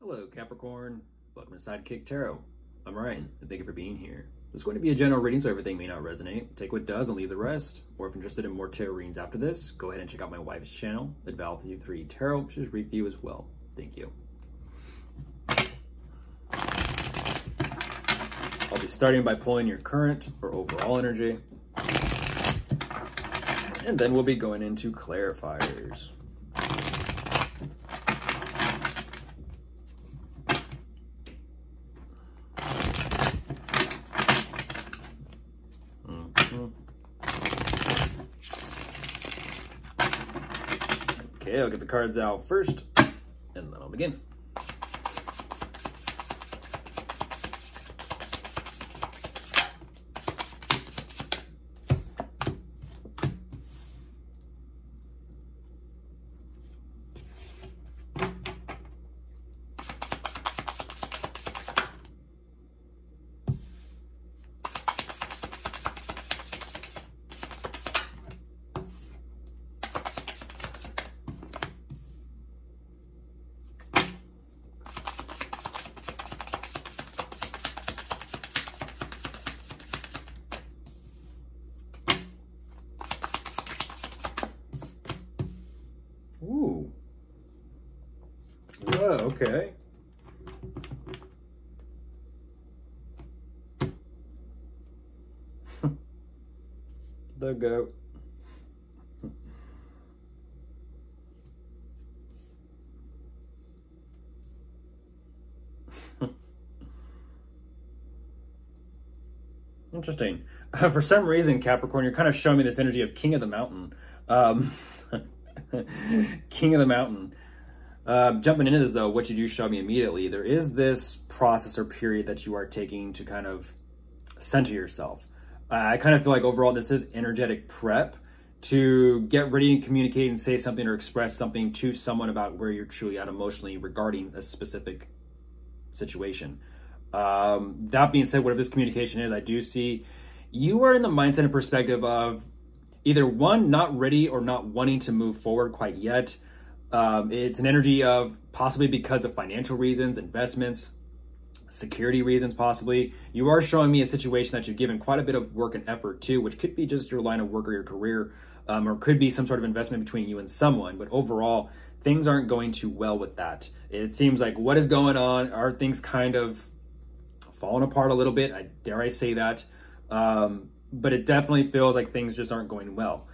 Hello, Capricorn. Welcome to Sidekick Tarot. I'm Ryan, and thank you for being here. This is going to be a general reading, so everything may not resonate. Take what does and leave the rest. Or if you're interested in more tarot readings after this, go ahead and check out my wife's channel at Val3 Tarot. She's review as well. Thank you. I'll be starting by pulling your current or overall energy. And then we'll be going into clarifiers. Okay, I'll get the cards out first, and then I'll begin. Okay. the goat. Interesting. for some reason, Capricorn, you're kind of showing me this energy of King of the Mountain. Um, King of the Mountain. Uh, jumping into this though, what you do show me immediately, there is this process or period that you are taking to kind of center yourself. Uh, I kind of feel like overall this is energetic prep to get ready and communicate and say something or express something to someone about where you're truly at emotionally regarding a specific situation. Um, that being said, whatever this communication is, I do see you are in the mindset and perspective of either one, not ready or not wanting to move forward quite yet. Um, it's an energy of possibly because of financial reasons, investments, security reasons, possibly. You are showing me a situation that you've given quite a bit of work and effort to, which could be just your line of work or your career, um, or could be some sort of investment between you and someone. But overall, things aren't going too well with that. It seems like what is going on? Are things kind of falling apart a little bit? I dare I say that. Um, but it definitely feels like things just aren't going well.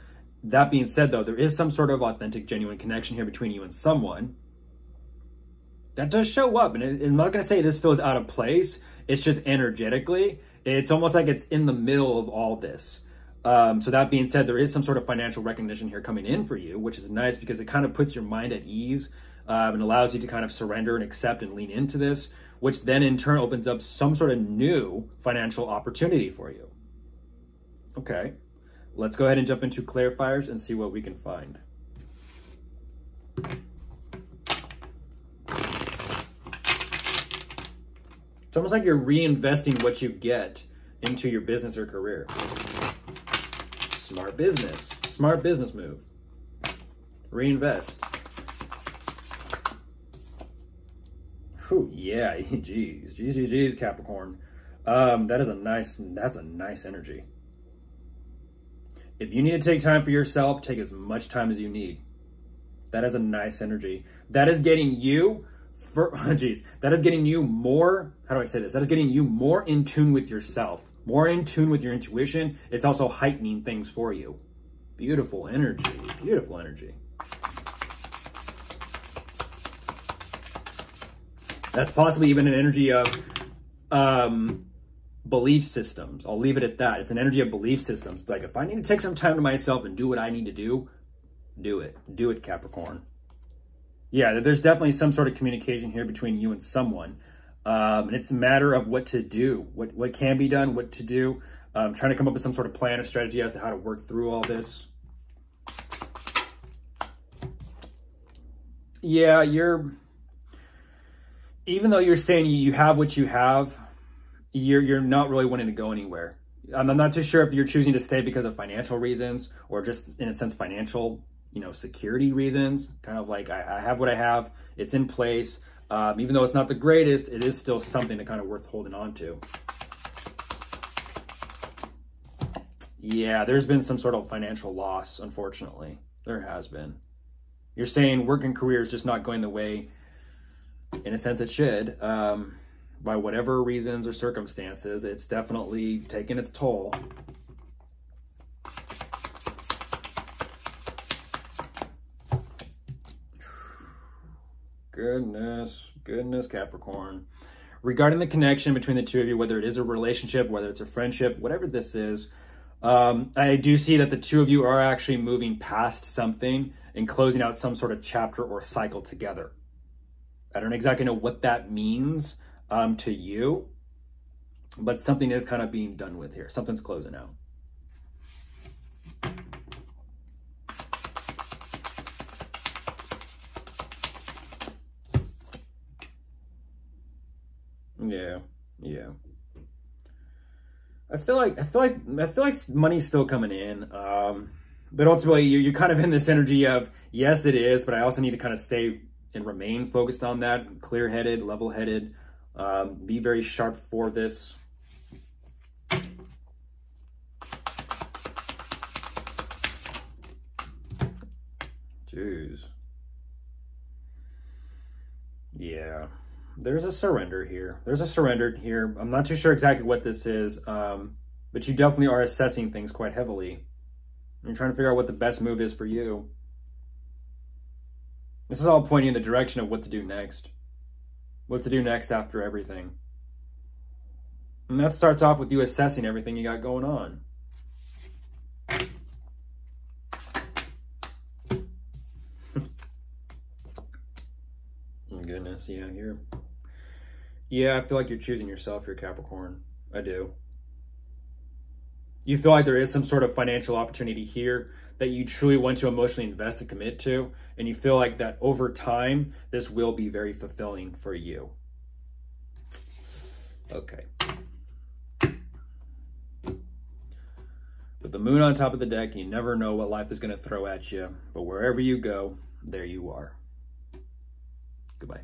That being said, though, there is some sort of authentic, genuine connection here between you and someone that does show up. And I'm not going to say this feels out of place. It's just energetically, it's almost like it's in the middle of all this. Um, so that being said, there is some sort of financial recognition here coming in for you, which is nice because it kind of puts your mind at ease um, and allows you to kind of surrender and accept and lean into this, which then in turn opens up some sort of new financial opportunity for you. Okay, let's go ahead and jump into clarifiers and see what we can find. It's almost like you're reinvesting what you get into your business or career. Smart business. Smart business move. Reinvest. Whew, yeah, geez, geez, geez, geez, Capricorn. Um, that is a nice, that's a nice energy. If you need to take time for yourself, take as much time as you need. That is a nice energy. That is getting you, for, geez, that is getting you more, how do I say this? That is getting you more in tune with yourself, more in tune with your intuition. It's also heightening things for you. Beautiful energy, beautiful energy. That's possibly even an energy of um, belief systems. I'll leave it at that. It's an energy of belief systems. It's like if I need to take some time to myself and do what I need to do, do it. Do it, Capricorn. Yeah, there's definitely some sort of communication here between you and someone. Um, and it's a matter of what to do, what, what can be done, what to do. Um, trying to come up with some sort of plan or strategy as to how to work through all this. Yeah, you're even though you're saying you have what you have, you're you're not really wanting to go anywhere. I'm, I'm not too sure if you're choosing to stay because of financial reasons or just in a sense financial, you know, security reasons. Kind of like I, I have what I have, it's in place. Um, even though it's not the greatest, it is still something to kind of worth holding on to. Yeah, there's been some sort of financial loss, unfortunately. There has been. You're saying working career is just not going the way, in a sense, it should. Um, by whatever reasons or circumstances, it's definitely taken its toll. Goodness, goodness, Capricorn. Regarding the connection between the two of you, whether it is a relationship, whether it's a friendship, whatever this is, um, I do see that the two of you are actually moving past something and closing out some sort of chapter or cycle together. I don't exactly know what that means um, to you, but something is kind of being done with here. Something's closing out. Yeah, yeah. I feel like I feel like I feel like money's still coming in. Um, but ultimately, you you're kind of in this energy of yes, it is, but I also need to kind of stay and remain focused on that, clear headed, level headed. Um, be very sharp for this. Jeez. Yeah there's a surrender here. There's a surrender here. I'm not too sure exactly what this is, um, but you definitely are assessing things quite heavily. You're trying to figure out what the best move is for you. This is all pointing in the direction of what to do next. What to do next after everything. And that starts off with you assessing everything you got going on. Oh, goodness, yeah, you're yeah, I feel like you're choosing yourself here, Capricorn. I do. You feel like there is some sort of financial opportunity here that you truly want to emotionally invest and commit to, and you feel like that over time, this will be very fulfilling for you. Okay. With the moon on top of the deck, you never know what life is going to throw at you, but wherever you go, there you are. Goodbye.